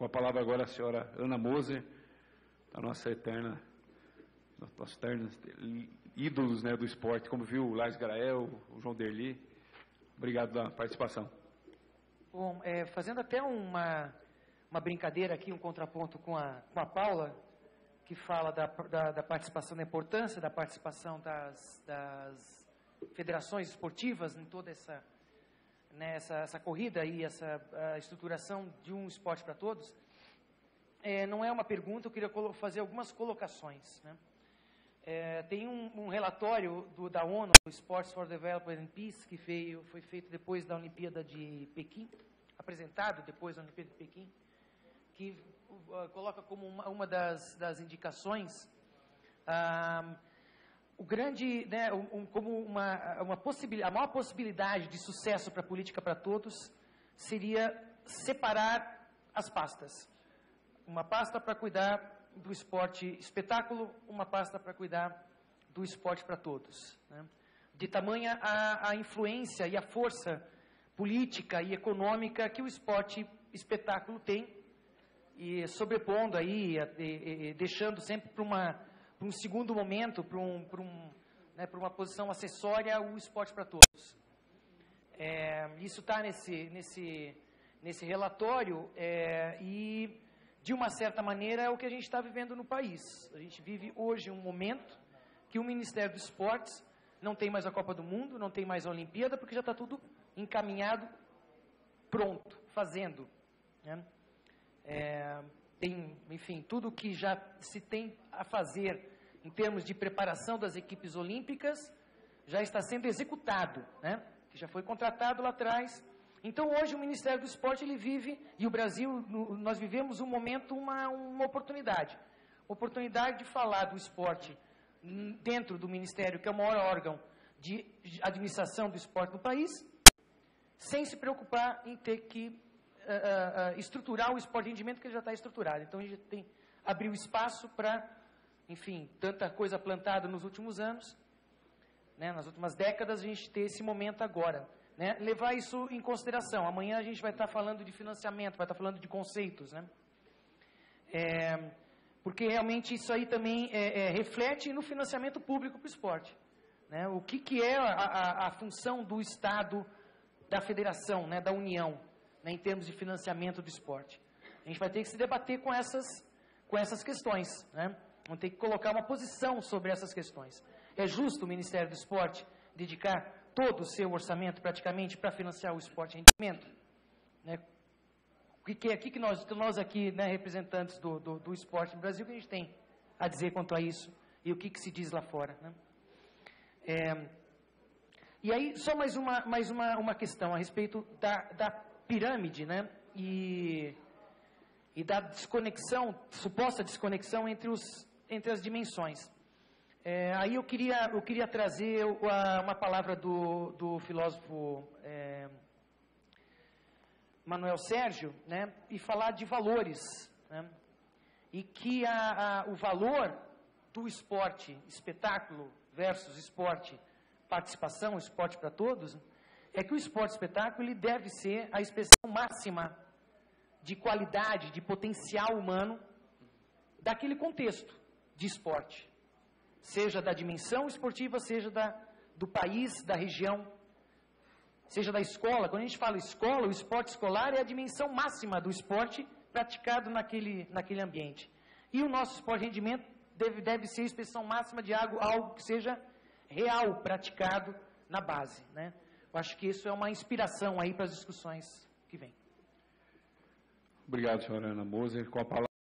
Com a palavra agora a senhora Ana Moser, a nossa eterna, nossos eternos ídolos né, do esporte, como viu o Lars Grael, o João Derli. Obrigado pela participação. Bom, é, fazendo até uma, uma brincadeira aqui, um contraponto com a, com a Paula, que fala da, da, da participação, da importância da participação das, das federações esportivas em toda essa, né, essa, essa corrida e essa estruturação de um esporte para todos. É, não é uma pergunta, eu queria fazer algumas colocações. Né? É, tem um, um relatório do, da ONU, Sports for Development and Peace, que veio, foi feito depois da Olimpíada de Pequim, apresentado depois da Olimpíada de Pequim, que uh, coloca como uma, uma das, das, indicações uh, o grande, né, um, como uma, uma possibilidade, a maior possibilidade de sucesso para a política para todos seria separar as pastas. Uma pasta para cuidar do esporte espetáculo, uma pasta para cuidar do esporte para todos. Né? De tamanha a, a influência e a força política e econômica que o esporte espetáculo tem e sobrepondo aí, e, e, deixando sempre para um segundo momento, para um, um, né, uma posição acessória, o esporte para todos. É, isso está nesse, nesse, nesse relatório é, e, de uma certa maneira, é o que a gente está vivendo no país. A gente vive hoje um momento que o Ministério dos Esportes não tem mais a Copa do Mundo, não tem mais a Olimpíada, porque já está tudo encaminhado, pronto, fazendo. Né? É, tem, enfim, tudo que já se tem a fazer em termos de preparação das equipes olímpicas já está sendo executado, né? Que já foi contratado lá atrás. Então hoje o Ministério do Esporte ele vive e o Brasil nós vivemos um momento uma, uma oportunidade, oportunidade de falar do esporte dentro do Ministério que é o maior órgão de administração do esporte no país, sem se preocupar em ter que uh, uh, estruturar o esporte de rendimento que ele já está estruturado. Então a gente tem abriu espaço para, enfim, tanta coisa plantada nos últimos anos, né, nas últimas décadas, a gente ter esse momento agora. Né, levar isso em consideração. Amanhã a gente vai estar tá falando de financiamento, vai estar tá falando de conceitos. Né? É, porque realmente isso aí também é, é, reflete no financiamento público para o esporte. Né? O que, que é a, a, a função do Estado, da federação, né, da União? Né, em termos de financiamento do esporte. A gente vai ter que se debater com essas, com essas questões. Né? Vamos ter que colocar uma posição sobre essas questões. É justo o Ministério do Esporte dedicar todo o seu orçamento praticamente para financiar o esporte em rendimento? Né? O que, é aqui que nós, nós aqui, né, representantes do, do, do, esporte no Brasil, que a gente tem a dizer quanto a isso e o que, que se diz lá fora? Né? É, e aí, só mais uma, mais uma, uma questão a respeito da, da pirâmide, né? E, e da desconexão, suposta desconexão entre, os, entre as dimensões. É, aí eu queria, eu queria trazer uma, uma palavra do, do filósofo é, Manuel Sérgio, né? E falar de valores, né? E que a, a, o valor do esporte, espetáculo versus esporte, participação, esporte para todos, é que o esporte espetáculo ele deve ser a expressão máxima de qualidade, de potencial humano daquele contexto de esporte, seja da dimensão esportiva, seja da, do país, da região, seja da escola. Quando a gente fala escola, o esporte escolar é a dimensão máxima do esporte praticado naquele, naquele ambiente. E o nosso esporte rendimento deve, deve ser a expressão máxima de algo, algo que seja real, praticado na base, né? Eu acho que isso é uma inspiração aí para as discussões que vêm. Obrigado, senhora Ana Moser. Com a palavra